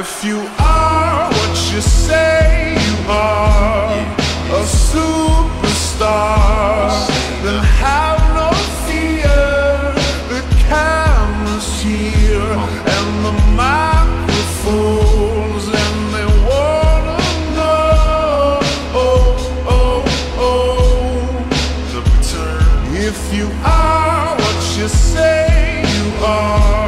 If you are what you say you are, a superstar, then have no fear. The camera's here and the microphones, and they wanna know. Oh, oh, oh, the return. If you are what you say you are,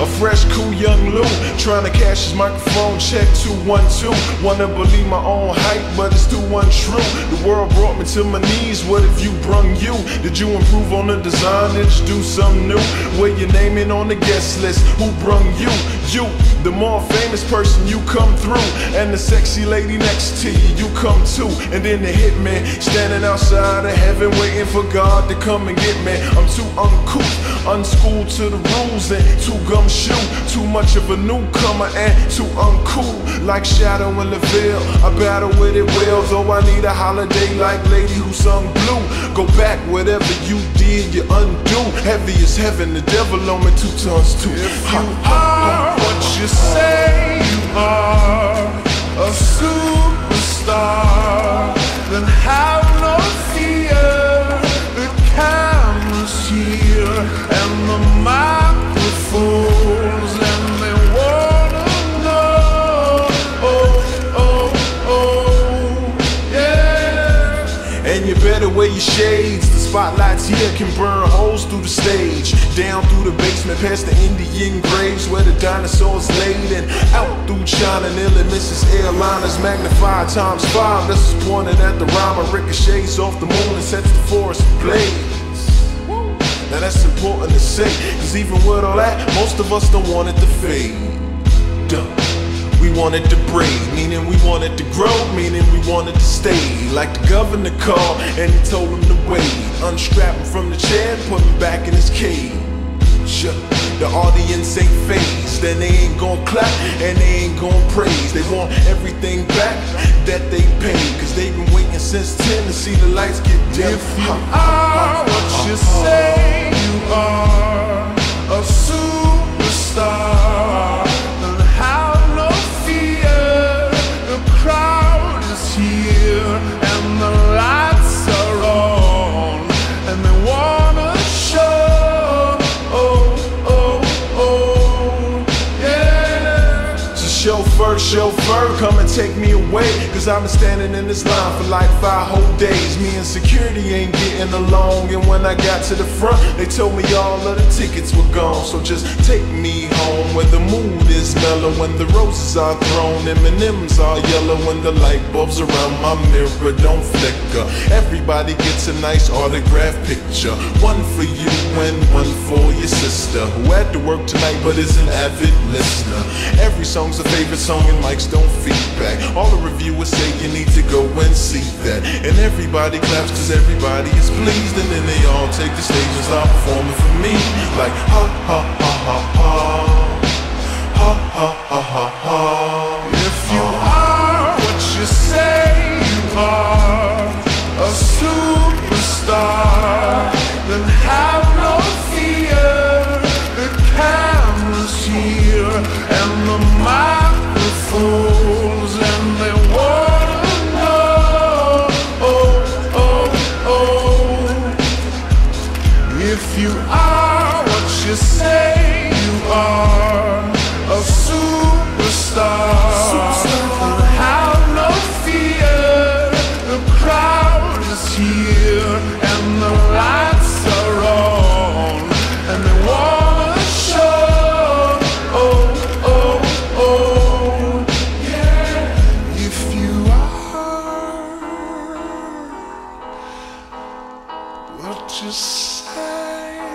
a fresh, cool young Lu trying to cash his microphone check 212. Wanna believe my own hype, but it's too untrue. The world brought me to my knees. What if you brung you? Did you improve on the design? Did you do something new? Where your name in on the guest list? Who brung you? You, the more famous person, you come through. And the sexy lady next to you, you come too. And then the hitman standing outside of heaven, waiting for God to come and get me. I'm too uncouth, unschooled to the rules, and too Too much of a newcomer and too uncool. Like Shadow in the veil, I battle with it well. Though I need a holiday like Lady who sung blue. Go back, whatever you did, you undo. Heavy as heaven, the devil on me two tons too. If you are what you say you are, wear your shades. The spotlights here can burn holes through the stage. Down through the basement, past the Indian graves where the dinosaurs laid. And out through China, nearly Mrs. Airliners. Magnified times five. This is pointed at the rhyme. Ricochets off the moon and sets the forest ablaze. Now that's important to say, cause even with all that, most of us don't want it to fade. Duh. We wanted to breed, meaning we wanted to grow, meaning we wanted to stay. Like the governor called and he told him to wait. Unstrap him from the chair and put him back in his cage. The audience ain't phased, and they ain't gon' clap and they ain't gon' praise. They want everything back that they paid, cause they've been waiting since 10 to see the lights get dim. If you are what you say you are, a superstar, chauffeur, come and take me away. Cause I've been standing in this line for like five whole days. Me and security ain't getting along. And when I got to the front, they told me all of the tickets were gone. So just take me home where the mood is mellow. When the roses are thrown, M&M's are yellow. When the light bulbs around my mirror don't flicker. Everybody gets a nice autograph picture. One for you sister. Who had to work tonight but is an avid listener. Every song's a favorite song and mics don't feedback. All the reviewers say you need to go and see that. And everybody claps cause everybody is pleased. And then they all take the stage and start performing for me. Like ha ha ha ha ha. what you say.